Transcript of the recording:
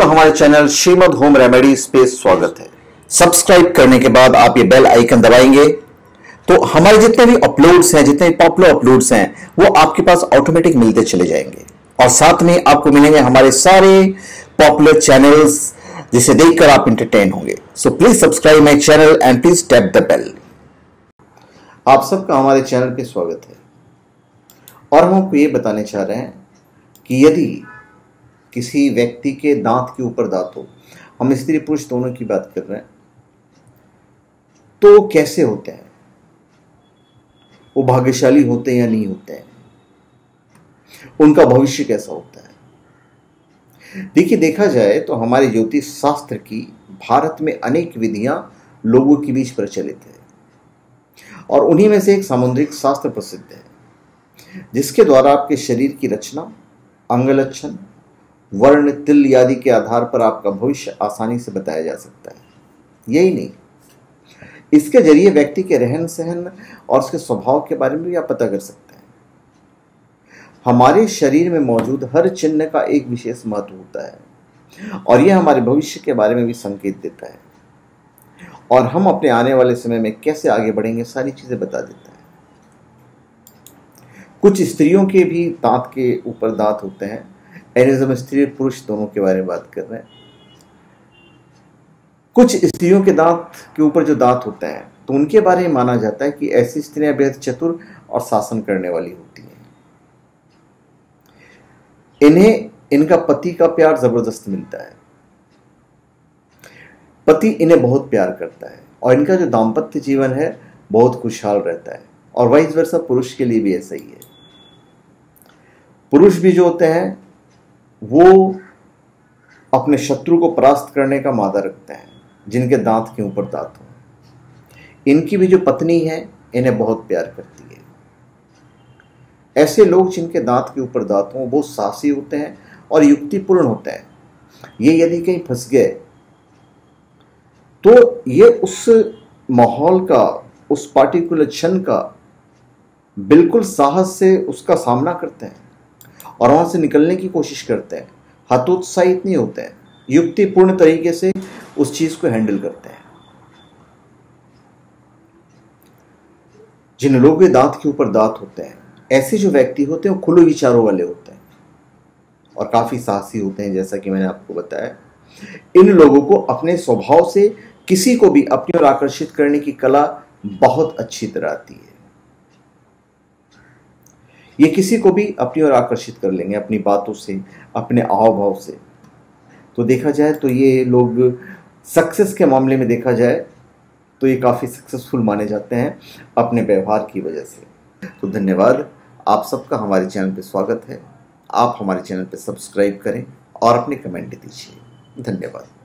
आपका हमारे channel Shrimad home remedy space स्वागत है। सब्सक्राइब करने के बाद आप ये बेल आइकन दबाएँगे। तो हमारे जितने भी अपलोड्स हैं, जितने पॉपुलर अपलोड्स हैं, वो आपके पास ऑटोमेटिक मिलते चले जाएँगे। और साथ में आपको मिलेंगे हमारे सारे पॉपुलर चैनल्स जिसे देखकर आप इंटरटेन होंगे। So please subscribe my channel and please tap the bell आप सबका हमारे चैनल पे स्वागत है। और हम आपको ये बताने चाह रहे हैं कि यदि किसी व्यक्ति के दांत के ऊपर दांत हो। हम स्त्री पुरुष दोनों की बात कर रहे हैं। तो कैसे होते हैं? वो भाग्यशाली होते हैं या नहीं होते हैं? उनका भविष्य कैसा होता है? देखिए, देखा जाए तो हमारे ज्योतिष शास्त्र की भारत में अनेक विधियाँ लोगों के बीच प्रचलित है। और उन्हीं में से एक सामुद्रिक शास्त्र प्रसिद्ध है, जिसके द्वारा आपके शरीर की रचना, अंगलक्षण वर्ण तिल आदि के आधार पर आपका भविष्य आसानी से बताया जा सकता है। यही नहीं। इसके ज़रिए व्यक्ति के रहन सहन और उसके स्वभाव के बारे में भी आप पता कर सकते हैं। हमारे शरीर में मौजूद हर चिन्ह का एक विशेष महत्व होता है और यह हमारे भविष्य के बारे में भी संकेत देता है। और हम अपने आने वाले समय में कैसे आगे बढ़ेंगे, सारी चीज़ें बता देता है। कुछ स्त्रियों के भी दांत के ऊपर दांत होते हैं। एनिज्म स्त्री पुरुष दोनों के बारे में बात कर रहे हैं। कुछ स्त्रियों के दांत के ऊपर जो दांत होते हैं तो उनके बारे में माना जाता है कि ऐसी स्त्रियाँ बेहद चतुर और शासन करने वाली होती हैं। इन्हें, इनका पति का प्यार ज़बरदस्त मिलता है। पति इन्हें बहुत प्यार करता है और इनका जो दाम्पत्य जीवन है, बहुत खुशहाल रहता है और वाइस वर्षा पुरुष के लिए भी ऐसा ही है। पुरुष भी जो होते हैं वो अपने शत्रु को परास्त करने का मादा रखते हैं, जिनके दांत के ऊपर दांत हो। इनकी भी जो पत्नी है, इन्हें बहुत प्यार करती है। ऐसे लोग जिनके दांत के ऊपर दांत हों, वो साहसी होते हैं और युक्तिपूर्ण होते हैं। ये यदि कहीं फंस गए तो ये उस माहौल का, उस पार्टिकुलर क्षण का बिल्कुल साहस से उसका सामना करते हैं। और वहाँ से निकलने की कोशिश करते हैं। हतोत्साहित नहीं होते हैं। युक्तिपूर्ण तरीके से उस चीज़ को हैंडल करते हैं। जिन लोगों के दांत के ऊपर दांत होते हैं, ऐसे जो व्यक्ति होते हैं, वो खुले विचारों वाले होते हैं। और काफ़ी साहसी होते हैं, जैसा कि मैंने आपको बताया। इन लोगों को अपने स्वभाव से किसी को भी अपनी ओर आकर्षित करने की कला बहुत अच्छी तरह आती है। ये किसी को भी अपनी ओर आकर्षित कर लेंगे, अपनी बातों से, अपने आव भाव से। तो देखा जाए तो ये लोग सक्सेस के मामले में देखा जाए तो ये काफ़ी सक्सेसफुल माने जाते हैं अपने व्यवहार की वजह से। तो धन्यवाद। आप सबका हमारे चैनल पर स्वागत है। आप हमारे चैनल पर सब्सक्राइब करें और अपने कमेंट दीजिए। धन्यवाद।